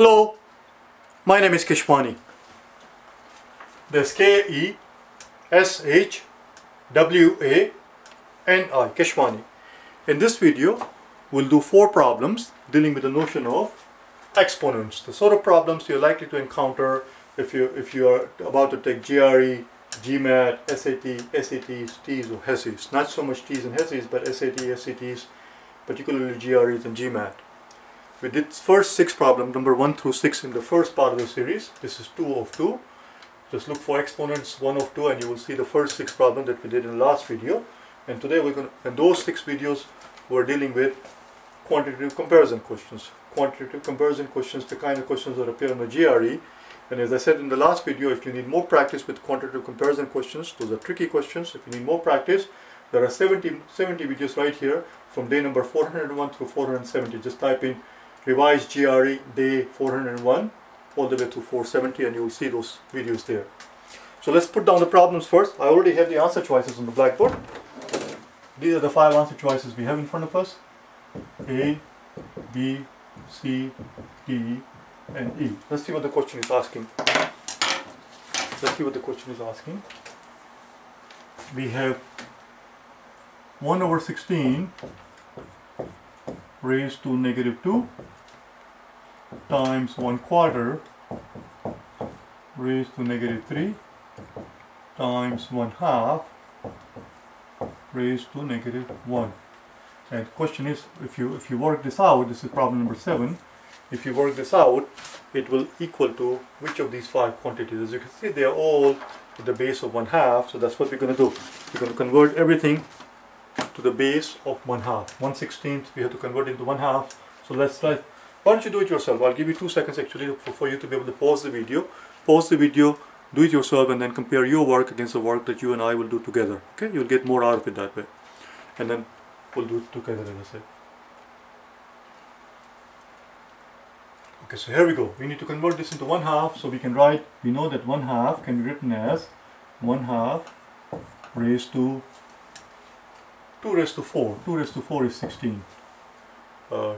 Hello, my name is Keshwani. That's K-E-S-H-W-A-N-I, Keshwani. In this video, we'll do four problems dealing with the notion of exponents. The sort of problems you're likely to encounter if you if you are about to take GRE, GMAT, SAT, SATs, TEAS or HESIs. Not so much TEAS and HESIs, but SAT, SATs, particularly GREs and GMAT. We did first six problems, number one through six in the first part of the series. This is two of two. Just look for exponents one of two and you will see the first six problems that we did in the last video. And today we're going to, and those six videos we're dealing with quantitative comparison questions. Quantitative comparison questions, the kind of questions that appear in the GRE. And as I said in the last video, if you need more practice with quantitative comparison questions, those are tricky questions. If you need more practice, there are 70, 70 videos right here from day number 401 through 470. Just type in revised GRE day 401 all the way to 470 and you will see those videos there. So let's put down the problems first. I already have the answer choices on the blackboard. These are the five answer choices we have in front of us. A, B, C, D, and E. Let's see what the question is asking. Let's see what the question is asking. We have 1 over 16 raised to negative 2 times 1 quarter raised to negative 3 times 1 half raised to negative 1 and the question is if you if you work this out this is problem number 7 if you work this out it will equal to which of these five quantities? As you can see they are all to the base of 1 half so that's what we're going to do. We're going to convert everything to the base of 1 half. 1 16th we have to convert into 1 half so let's try why don't you do it yourself? I'll give you two seconds actually for, you to be able to pause the video. Pause the video do it yourself and then compare your work against the work that you and I will do together. Okay? You'll get more out of it that way. And then we'll do it together okay so here we go. We need to convert this into one half so we can write we know that one half can be written as one half raised to 2 raised to 4 2 raised to 4 is 16 uh,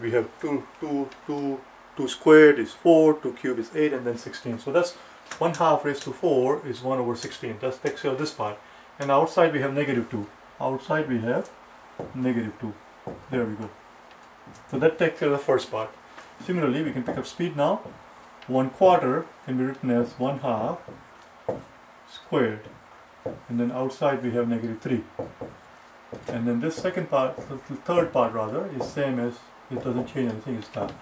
we have 2 2 2 2 squared is 4 2 cubed is 8 and then 16 so that's 1 half raised to 4 is 1 over 16 that takes care of this part. And outside we have negative 2 outside we have negative 2 there we go. So that takes care of the first part. Similarly we can pick up speed now. 1 quarter can be written as 1 half squared. And then outside we have negative 3 and then this second part the third part rather is same as it doesn't change anything it's done.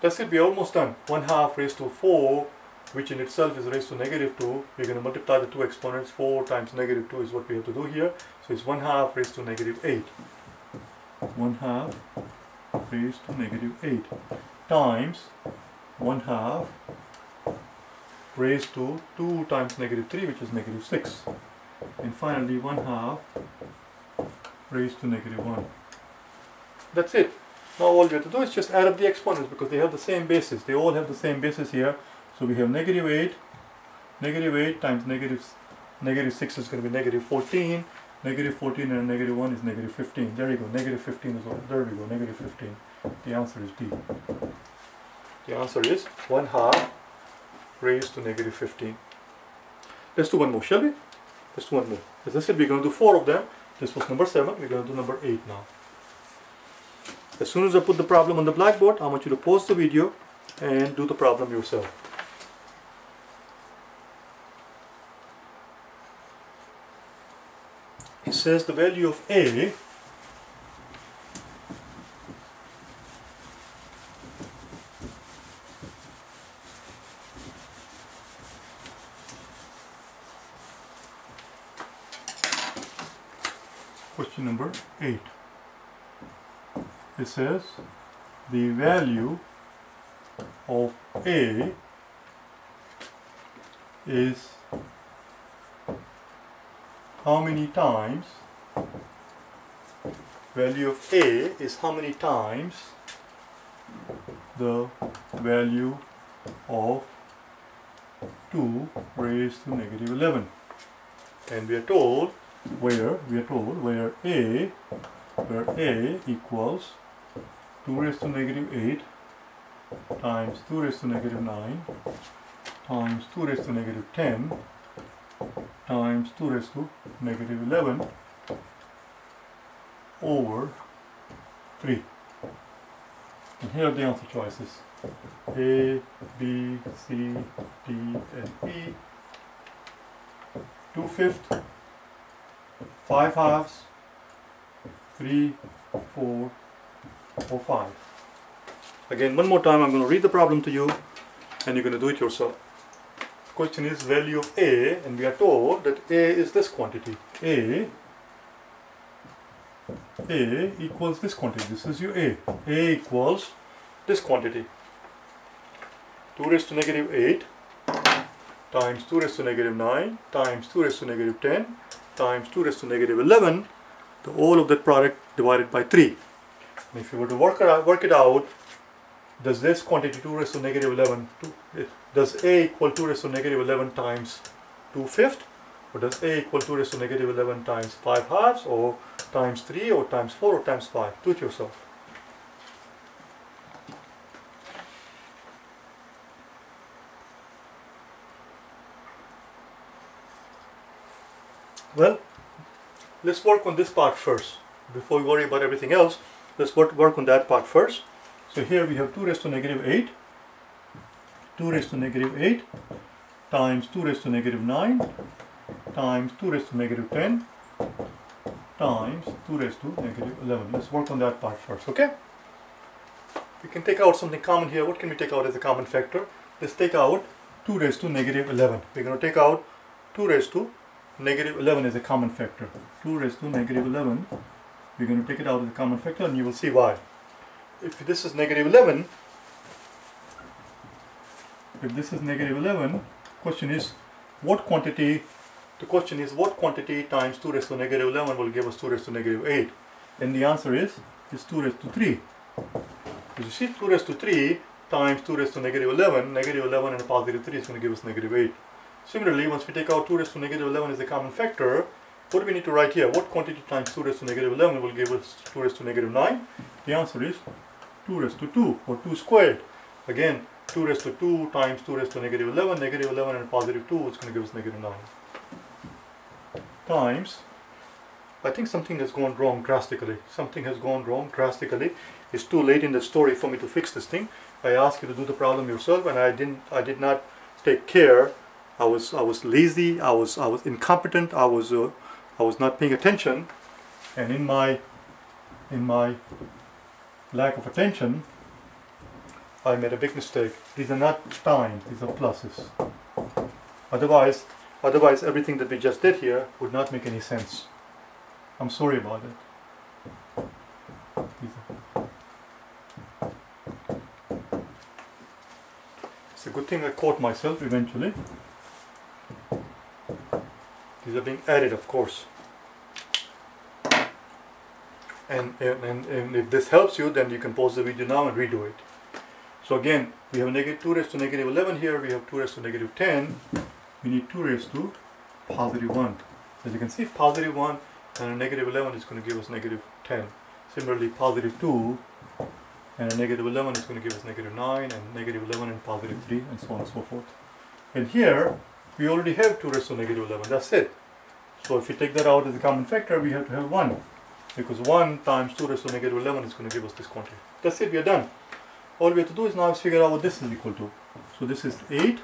That's it we're almost done. 1 half raised to 4 which in itself is raised to negative 2 we're going to multiply the two exponents. 4 times negative 2 is what we have to do here. So it's 1 half raised to negative 8 1 half raised to negative 8 times 1 half raised to 2 times negative 3 which is negative 6 and finally 1 half raised to negative 1 that's it. Now all we have to do is just add up the exponents because they have the same basis. They all have the same basis here. So we have negative 8 negative 8 times negative negative 6 is going to be negative 14 negative 14 and negative 1 is negative 15 there you go negative 15 is all there we go negative 15 the answer is D. The answer is 1 half raised to negative 15 let's do one more shall we? Let's do one more. As I said we're going to do four of them. This was number 7 we're going to do number 8 now as soon as I put the problem on the blackboard I want you to pause the video and do the problem yourself. It says the value of A question number 8 it says the value of A is how many times value of A is how many times the value of 2 raised to negative 11 and we are told where we are told where A where A equals 2 raised to negative 8 times 2 raised to negative 9 times 2 raised to negative 10 times 2 raised to negative 11 over 3. And here are the answer choices. A, B, C, D, and E. 2 fifths, 5 halves, 3, 4, or 5. Again, one more time, I'm going to read the problem to you and you're going to do it yourself. Question is value of A and we are told that A is this quantity. A A equals this quantity. This is your A. A equals this quantity. 2 raised to negative 8 times 2 raised to negative 9 times 2 raised to negative 10 times 2 raised to negative 11 the whole of that product divided by 3 and if you were to work it out, work it out does this quantity 2 raised to negative 11 two, does a equal 2 raised to negative 11 times 2 fifth? Or does a equal 2 raised to negative 11 times 5 halves? Or times 3 or times 4 or times 5 do it yourself. Well, let's work on this part first. Before we worry about everything else, let's work, on that part first. So here we have 2 raised to negative 8, 2 raised to negative 8 times 2 raised to negative 9 times 2 raised to negative 10 times 2 raised to negative 11. Let's work on that part first, okay? We can take out something common here. What can we take out as a common factor? Let's take out 2 raised to negative 11. We're going to take out 2 raised to negative 11 is a common factor. 2 raised to negative 11, we're going to take it out as a common factor and you will see why. If this is negative 11, if this is negative 11, question is what quantity, the question is what quantity times 2 raised to negative 11 will give us 2 raised to negative 8? And the answer is, is 2 raised to 3. As you see 2 raised to 3 times 2 raised to negative 11, negative 11 and positive 3 is going to give us negative 8. Similarly, once we take out 2 raised to negative 11 as a common factor, what do we need to write here? What quantity times 2 raised to negative 11 will give us 2 raised to negative 9? The answer is 2 raised to 2 or 2 squared. Again, 2 raised to 2 times 2 raised to negative 11, negative 11 and positive 2 is going to give us negative 9. Times, I think something has gone wrong drastically. Something has gone wrong drastically. It's too late in the story for me to fix this thing. I asked you to do the problem yourself and I didn't I did not take care I was I was lazy. I was I was incompetent. I was uh, I was not paying attention, and in my in my lack of attention, I made a big mistake. These are not times. These are pluses. Otherwise, otherwise everything that we just did here would not make any sense. I'm sorry about it. It's a good thing I caught myself eventually. These are being added, of course. And, and, and if this helps you, then you can pause the video now and redo it. So again, we have negative 2 raised to negative 11 here, we have 2 raised to negative 10, we need 2 raised to positive 1. As you can see, positive 1 and a negative 11 is going to give us negative 10. Similarly, positive 2 and a negative 11 is going to give us negative 9 and negative 11 and positive 3 and so on and so forth. And here, we already have 2 raised to negative 11, that's it. So if we take that out as a common factor, we have to have 1. Because 1 times 2 raised to negative 11 is going to give us this quantity. That's it, we are done. All we have to do is now is figure out what this is equal to. So this is 8,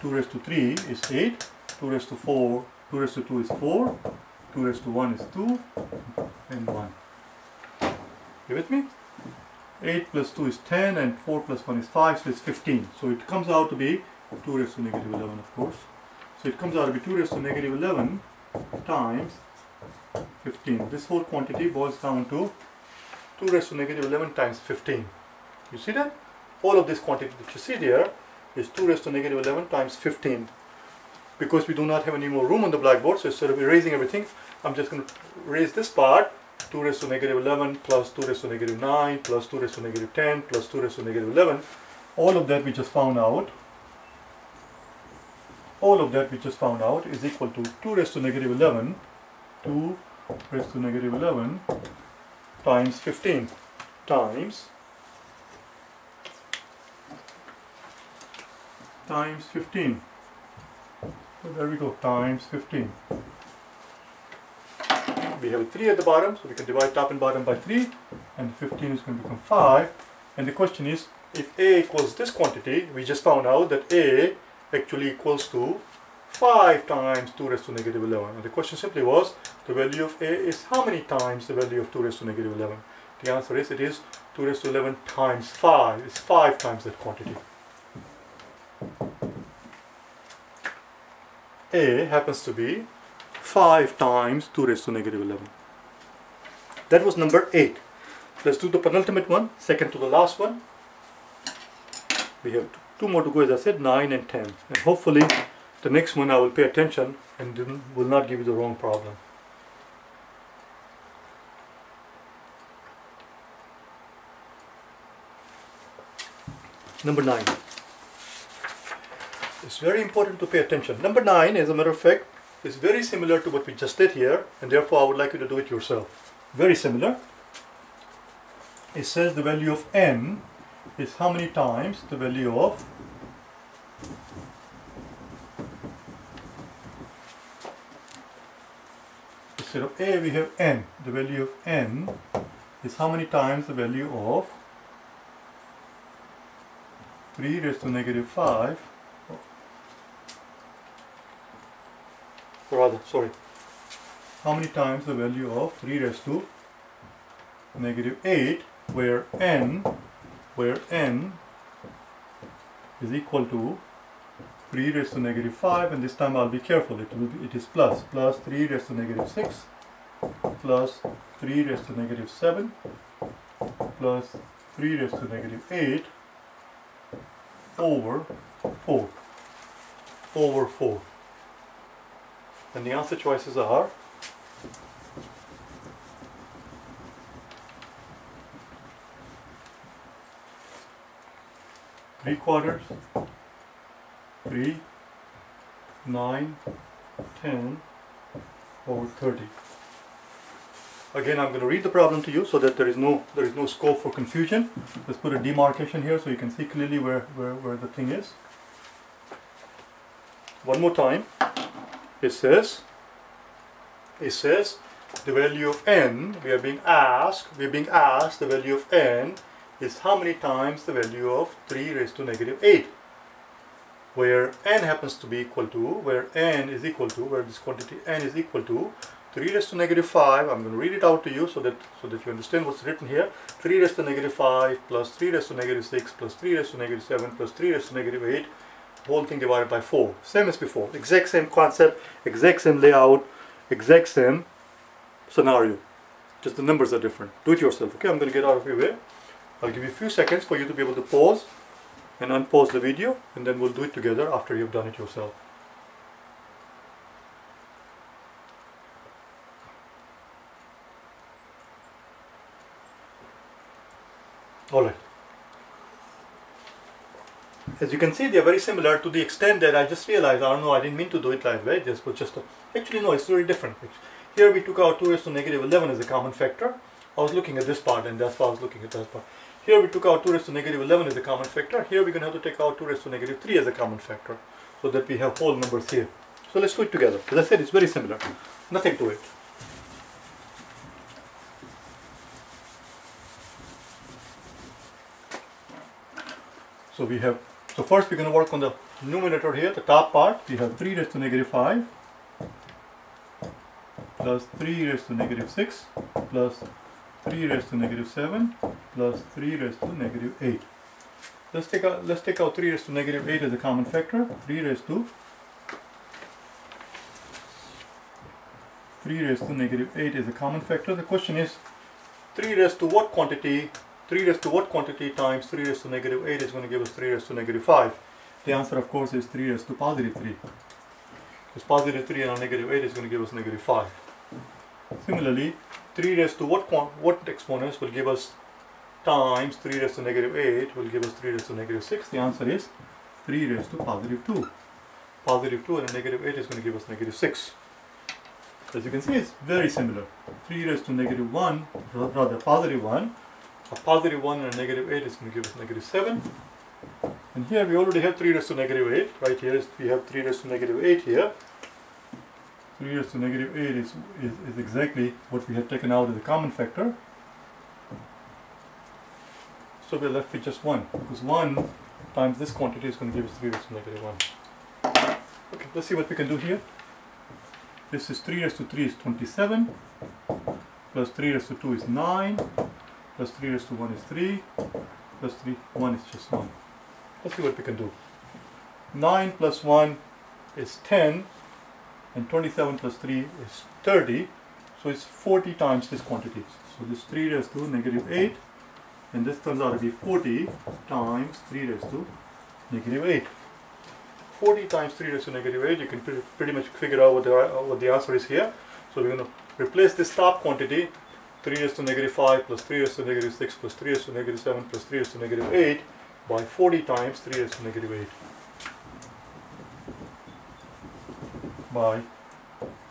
2 raised to 3 is 8, 2 raised to 4, 2 raised to 2 is 4, 2 raised to 1 is 2, and 1. You with me? 8 plus 2 is 10 and 4 plus 1 is 5, so it's 15. So it comes out to be 2 raised to negative 11 of course. So it comes out to be 2 raised to negative 11 times 15. This whole quantity boils down to 2 raised to negative 11 times 15. You see that? All of this quantity that you see there is 2 raised to negative 11 times 15. Because we do not have any more room on the blackboard, so instead of erasing everything, I'm just going to raise this part 2 raised to negative 11 plus 2 raised to negative 9 plus 2 raised to negative 10 plus 2 raised to negative 11. All of that we just found out all of that we just found out is equal to 2 raised to negative 11 2 raised to negative 11 times 15 times times 15 so there we go times 15 we have a 3 at the bottom so we can divide top and bottom by 3 and 15 is going to become 5 and the question is if a equals this quantity we just found out that a actually equals to 5 times 2 raised to negative 11 and the question simply was the value of A is how many times the value of 2 raised to negative 11? The answer is, it is 2 raised to 11 times 5. It's 5 times that quantity. A happens to be 5 times 2 raised to negative 11. That was number 8. Let's do the penultimate one, second to the last one. We have two more to go as I said, 9 and 10. And hopefully the next one I will pay attention and will not give you the wrong problem. Number 9. It's very important to pay attention. Number 9, as a matter of fact, is very similar to what we just did here and therefore I would like you to do it yourself. Very similar. It says the value of n is how many times the value of instead of a we have n. The value of n is how many times the value of 3 raised to negative 5 rather sorry. How many times the value of 3 raised to negative 8 where n where n is equal to 3 raised to negative 5 and this time I'll be careful. It will be, it is plus plus 3 raised to negative 6 plus 3 raised to negative 7 plus 3 raised to negative 8 over 4 over 4 and the answer choices are? Three quarters, three, nine, ten, or thirty. Again, I'm going to read the problem to you so that there is no there is no scope for confusion. Let's put a demarcation here so you can see clearly where, where, where the thing is. One more time it says it says the value of n we are being asked we are being asked the value of n is how many times the value of 3 raised to negative 8 where n happens to be equal to where n is equal to where this quantity n is equal to 3 raised to negative 5 I'm going to read it out to you so that so that you understand what's written here 3 raised to negative 5 plus 3 raised to negative 6 plus 3 raised to negative 7 plus 3 raised to negative 8 whole thing divided by 4. Same as before. Exact same concept, exact same layout, exact same scenario. Just the numbers are different. Do it yourself. Okay, I'm going to get out of your way. I'll give you a few seconds for you to be able to pause and unpause the video and then we'll do it together after you've done it yourself. As you can see, they are very similar to the extent that I just realized, I don't know, I didn't mean to do it like that, this was just a, actually no, it's very different. Here we took out 2 raised to negative 11 as a common factor. I was looking at this part and that's why I was looking at that part. Here we took out 2 raised to negative 11 as a common factor. Here we're going to have to take out 2 raised to negative 3 as a common factor. So that we have whole numbers here. So let's do it together. As I said, it's very similar. Nothing to it. So we have so first we're going to work on the numerator here, the top part. We have 3 raised to negative 5 plus 3 raised to negative 6 plus 3 raised to negative 7 plus 3 raised to negative 8. Let's take out let's take out 3 raised to negative 8 as a common factor. 3 raised to 3 raised to negative 8 is a common factor. The question is 3 raised to what quantity 3 raised to what quantity times 3 raised to negative 8 is going to give us 3 raised to negative 5? The answer of course is 3 raised to positive 3. Because positive 3 and negative 8 is going to give us negative 5. Similarly, 3 raised to what what exponents will give us times 3 raised to negative 8 will give us 3 raised to negative 6. The answer is 3 raised to positive 2. Positive 2 and a negative 8 is going to give us negative 6. As you can see, it's very similar. 3 raised to negative 1, rather positive 1, a positive 1 and a negative 8 is going to give us negative 7. And here we already have 3 raised to negative 8. Right here is we have 3 raised to negative 8 here. 3 raised to negative 8 is, is, is exactly what we had taken out as a common factor. So we're left with just 1 because 1 times this quantity is going to give us 3 raised to negative 1. Okay, let's see what we can do here. This is 3 raised to 3 is 27 plus 3 raised to 2 is 9 plus 3 raised to 1 is 3 plus 3, 1 is just 1. Let's see what we can do. 9 plus 1 is 10 and 27 plus 3 is 30 so it's 40 times this quantity. So this 3 raised to negative 8 and this turns out to be 40 times 3 raised to negative 8. 40 times 3 raised to negative 8 you can pretty, pretty much figure out what the, what the answer is here. So we're going to replace this top quantity 3 raised to negative 5 plus 3 raised to negative 6 plus 3 raised to negative 7 plus 3 raised to negative 8 by 40 times 3 raised to negative 8 by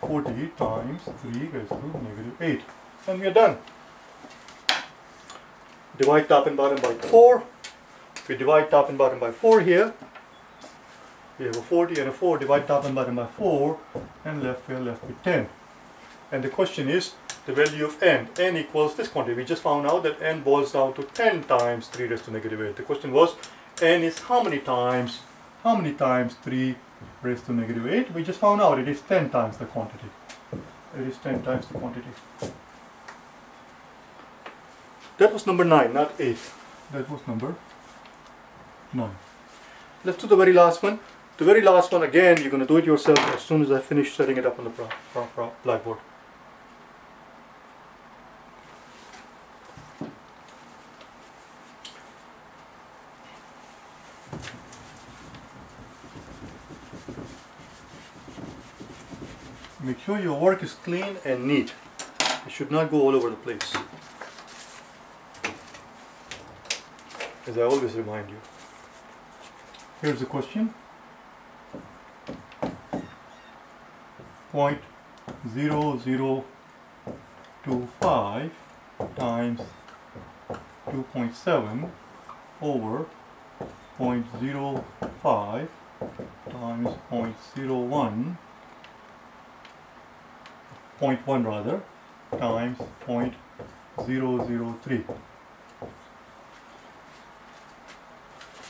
40 times 3 raised to negative 8 and we are done. Divide top and bottom by 4 if we divide top and bottom by 4 here we have a 40 and a 4 divide top and bottom by 4 and left we are left with 10 and the question is the value of n. n equals this quantity. We just found out that n boils down to 10 times 3 raised to negative 8. The question was n is how many times, how many times 3 raised to negative 8? We just found out it is 10 times the quantity. It is 10 times the quantity. That was number 9, not 8. That was number 9. Let's do the very last one. The very last one again, you're going to do it yourself as soon as I finish setting it up on the blackboard. Make sure your work is clean and neat. It should not go all over the place. As I always remind you. Here's the question. Point zero zero two five times two point seven over point zero five times point zero one 0.1 rather times 0.003.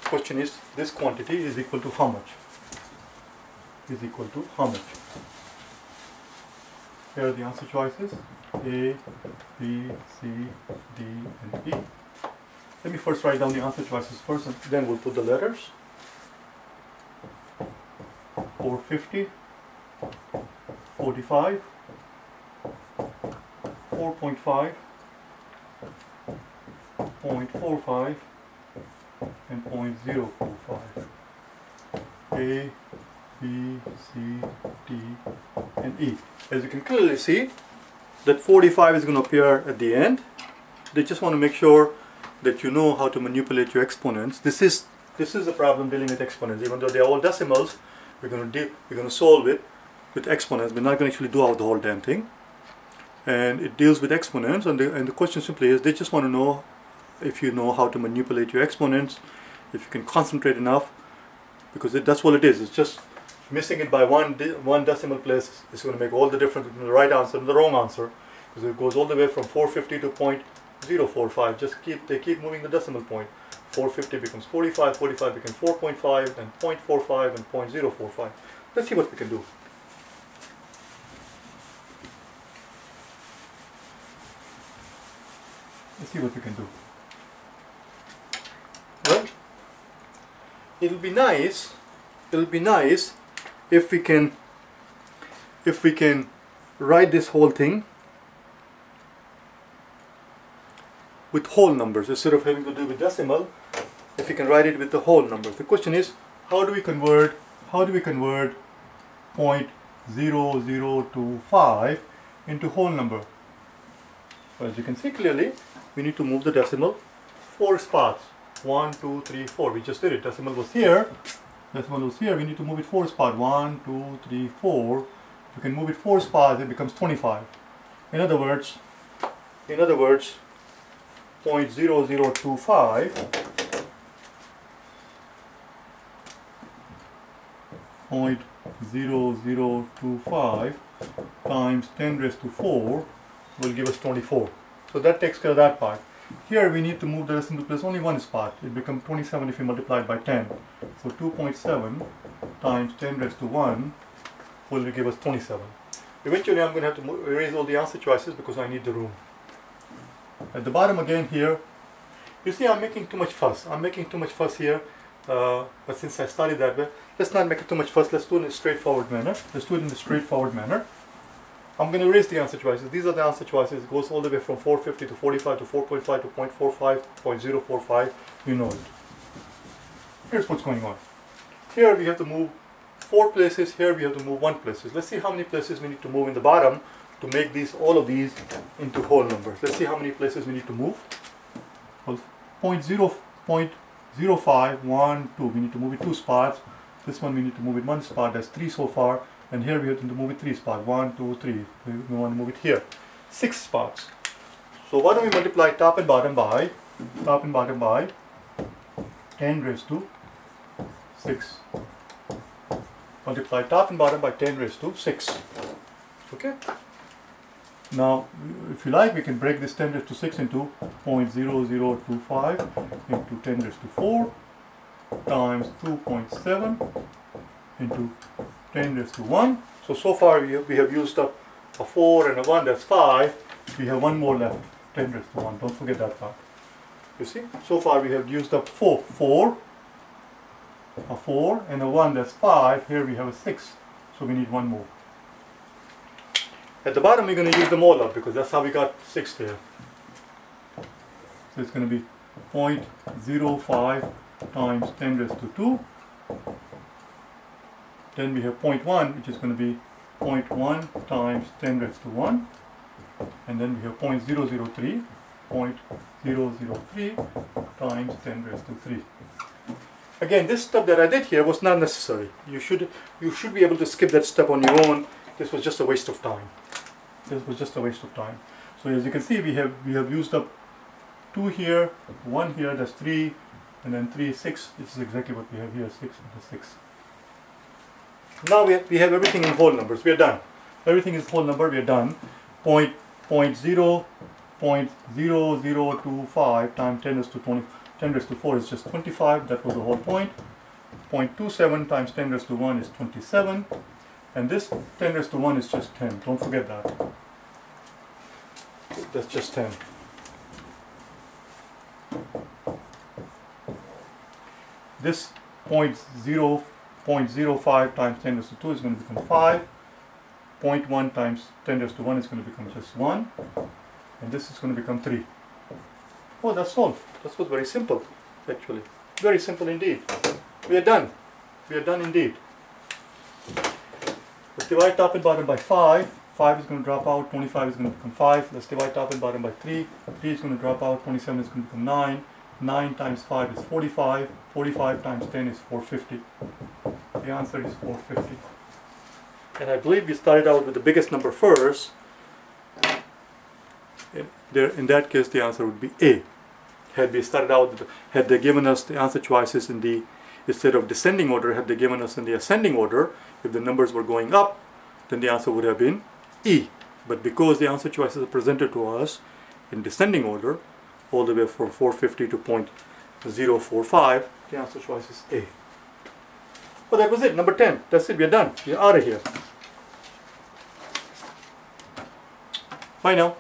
Question is this quantity is equal to how much? Is equal to how much? Here are the answer choices A, B, C, D and E. Let me first write down the answer choices first and then we'll put the letters. 450, 45, 4.5, 0.45 and 0.045. A, B, C, D and E. As you can clearly see that 45 is going to appear at the end. They just want to make sure that you know how to manipulate your exponents. This is this is a problem dealing with exponents. Even though they're all decimals, we're going to we're going to solve it with exponents. We're not going to actually do out the whole damn thing and it deals with exponents and the, and the question simply is they just want to know if you know how to manipulate your exponents if you can concentrate enough because it, that's what it is. It's just missing it by one one decimal place is going to make all the difference between the right answer and the wrong answer because it goes all the way from 450 to 0.045 just keep they keep moving the decimal point. 450 becomes 45 45 becomes 4.5 and 0.45 and 0.045 let's see what we can do Let's see what we can do. Well, it'll be nice, it'll be nice if we can, if we can write this whole thing with whole numbers instead of having to do with decimal if we can write it with the whole numbers the question is how do we convert how do we convert 0.0025 into whole number well, as you can see clearly we need to move the decimal four spots. One, two, three, four. We just did it. Decimal was here. Decimal was here. We need to move it four spots. One, two, three, four. If you can move it four spots, it becomes 25. In other words, in other words, 0.0025 0.0025 times 10 raised to 4 will give us 24. So that takes care of that part. Here we need to move the decimal place only one spot. It becomes 27 if you multiply it by 10. So 2.7 times 10 raised to 1 will give us 27. Eventually I'm going to have to erase all the answer choices because I need the room. At the bottom again here, you see I'm making too much fuss. I'm making too much fuss here. Uh, but since I started that way, let's not make it too much fuss. Let's do it in a straightforward manner. Let's do it in a straightforward manner. I'm going to erase the answer choices. These are the answer choices. It goes all the way from 450 to 45 to 4.5 to 0.45, 0.045. You know it. Here's what's going on. Here we have to move four places. Here we have to move one places. Let's see how many places we need to move in the bottom to make these all of these into whole numbers. Let's see how many places we need to move. Well, 0.0, 0.05, 1, 2. We need to move it two spots. This one we need to move it one spot. That's three so far. And here we have to move it three spots. One, two, three. We want to move it here. Six spots. So why don't we multiply top and bottom by top and bottom by 10 raised to 6. Multiply top and bottom by 10 raised to 6. Okay? Now, if you like, we can break this 10 raised to 6 into 0.0025 into 10 raised to 4 times 2.7 into 10 raised to 1. So, so far we have, we have used up a 4 and a 1, that's 5. We have one more left, 10 raised to 1. Don't forget that part. You see, so far we have used up 4. 4, a 4 and a 1, that's 5. Here we have a 6, so we need one more. At the bottom we're going to use the all up because that's how we got 6 there. So it's going to be 0.05 times 10 raised to 2. Then we have 0.1 which is going to be 0.1 times 10 raised to 1. And then we have 0.003, 0.003 times 10 raised to 3. Again, this step that I did here was not necessary. You should, you should be able to skip that step on your own. This was just a waste of time this was just a waste of time. So as you can see, we have we have used up two here, one here, that's three, and then three, six. This is exactly what we have here, six and six. Now we have, we have everything in whole numbers. We are done. Everything is whole number. We are done. Point point zero point zero zero two five times ten raised to twenty. 10 raised to 4 is just 25, that was the whole point. 0.27 times 10 raised to 1 is 27. And this 10 raised to 1 is just 10. Don't forget that. That's just 10. This point 0, 0.05 times 10 raised to 2 is going to become 5. 0.1 times 10 raised to 1 is going to become just 1. And this is going to become 3. Oh, that's all. That was very simple, actually. Very simple indeed. We are done. We are done indeed. Let's divide top and bottom by 5. 5 is going to drop out, 25 is going to become 5. Let's divide top and bottom by 3. 3 is going to drop out, 27 is going to become 9. 9 times 5 is 45. 45 times 10 is 450. The answer is 450. And I believe we started out with the biggest number first. In, there, in that case, the answer would be A. Had we started out, had they given us the answer choices in the instead of descending order, had they given us in the ascending order, if the numbers were going up, then the answer would have been E. But because the answer choices are presented to us in descending order, all the way from 450 to 0.045, the answer choice is A. Well, that was it, number 10. That's it, we're done. We're out of here. Bye now.